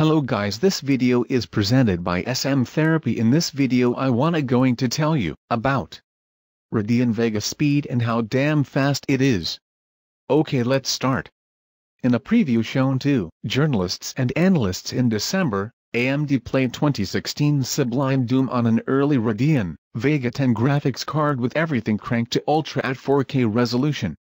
Hello guys this video is presented by SM Therapy in this video I wanna going to tell you about Radeon Vega speed and how damn fast it is. Okay let's start. In a preview shown to journalists and analysts in December, AMD played 2016 Sublime Doom on an early Radeon Vega 10 graphics card with everything cranked to ultra at 4K resolution.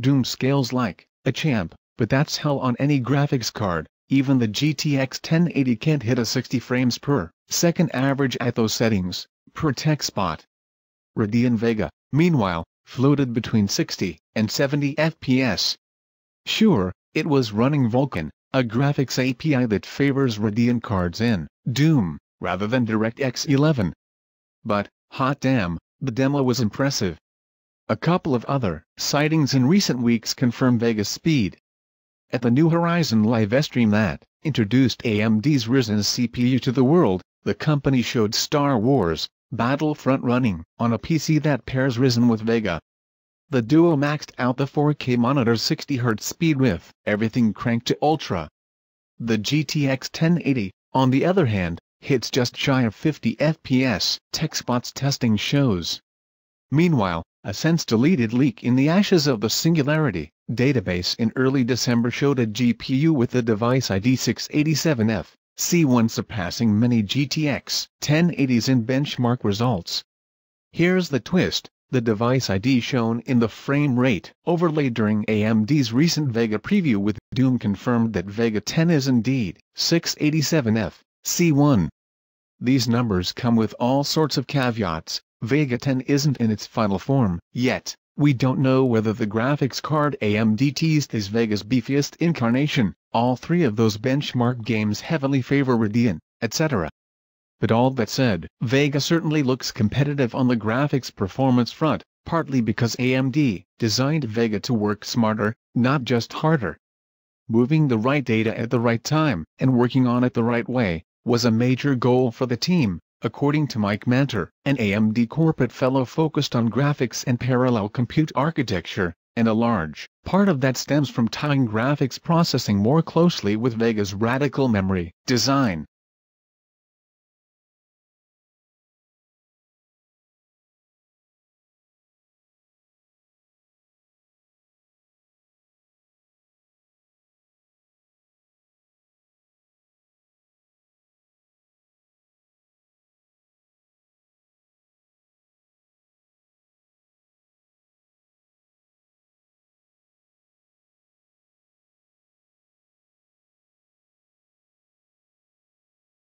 Doom scales like a champ, but that's hell on any graphics card, even the GTX 1080 can't hit a 60 frames per second average at those settings, per TechSpot. Radeon Vega, meanwhile, floated between 60 and 70 FPS. Sure, it was running Vulkan, a graphics API that favors Radeon cards in Doom, rather than DirectX 11. But, hot damn, the demo was impressive. A couple of other sightings in recent weeks confirm Vega's speed, at the New Horizon live stream that introduced AMD's Ryzen CPU to the world, the company showed Star Wars Battlefront running on a PC that pairs Ryzen with Vega. The duo maxed out the 4K monitor's 60Hz speed with everything cranked to ultra. The GTX 1080, on the other hand, hits just shy of 50 FPS, TechSpot's testing shows. Meanwhile, a since-deleted leak in the ashes of the Singularity database in early December showed a GPU with the device ID 687F, C1 surpassing many GTX 1080s in benchmark results. Here's the twist, the device ID shown in the frame rate overlay during AMD's recent Vega preview with Doom confirmed that Vega 10 is indeed 687F, C1. These numbers come with all sorts of caveats, Vega 10 isn't in its final form, yet, we don't know whether the graphics card AMD teased is Vega's beefiest incarnation, all three of those benchmark games heavily favor Radeon, etc. But all that said, Vega certainly looks competitive on the graphics performance front, partly because AMD designed Vega to work smarter, not just harder. Moving the right data at the right time, and working on it the right way, was a major goal for the team, according to Mike Mantor, an AMD corporate fellow focused on graphics and parallel compute architecture, and a large part of that stems from tying graphics processing more closely with Vega's radical memory design.